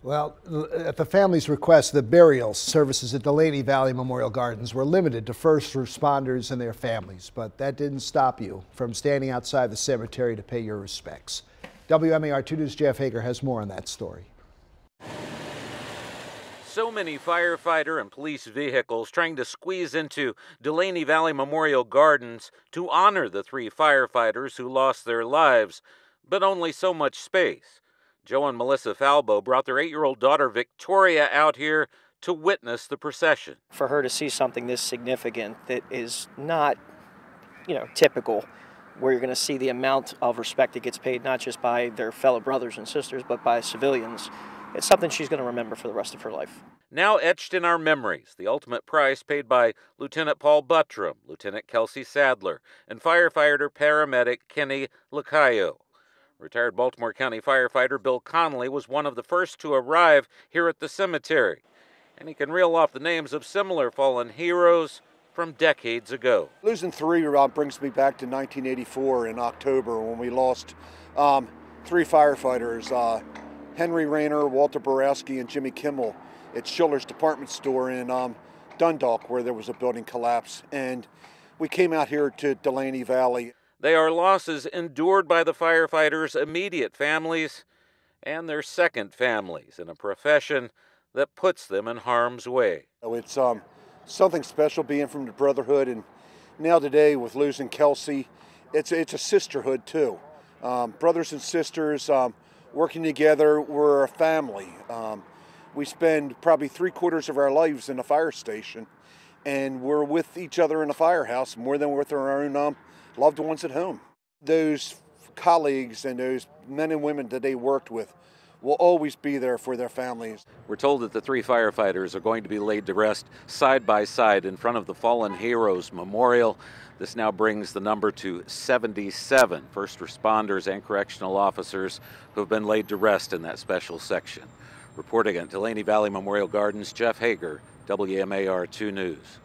Well, at the family's request, the burial services at Dulaney Valley Memorial Gardens were limited to first responders and their families, but that didn't stop you from standing outside the cemetery to pay your respects. WMAR 2 News' Jeff Hager has more on that story. So many firefighter and police vehicles trying to squeeze into Dulaney Valley Memorial Gardens to honor the three firefighters who lost their lives, but only so much space. Joe and Melissa Falbo brought their eight year old daughter Victoria out here to witness the procession. For her to see something this significant that is not, you know, typical, where you're going to see the amount of respect that gets paid not just by their fellow brothers and sisters, but by civilians, it's something she's going to remember for the rest of her life. Now etched in our memories, the ultimate price paid by Lieutenant Paul Butrim, Lieutenant Kelsey Sadler, and firefighter paramedic Kenny Lacayo. Retired Baltimore County firefighter Bill Connolly was one of the first to arrive here at the cemetery, and he can reel off the names of similar fallen heroes from decades ago. Losing three brings me back to 1984 in October when we lost um, three firefighters uh, Henry Rayner, Walter Borowski, and Jimmy Kimmel at Schiller's department store in um, Dundalk, where there was a building collapse. And we came out here to Dulaney Valley. They are losses endured by the firefighters' immediate families and their second families in a profession that puts them in harm's way. It's um, something special being from the Brotherhood, and now today with losing Kelsey, it's, it's a sisterhood too. Um, brothers and sisters um, working together, we're a family. Um, we spend probably three quarters of our lives in a fire station, and we're with each other in a firehouse more than with our own um, loved ones at home. Those colleagues and those men and women that they worked with will always be there for their families. We're told that the three firefighters are going to be laid to rest side by side in front of the Fallen Heroes Memorial. This now brings the number to 77 first responders and correctional officers who have been laid to rest in that special section. Reporting at Dulaney Valley Memorial Gardens, Jeff Hager, WMAR 2 News.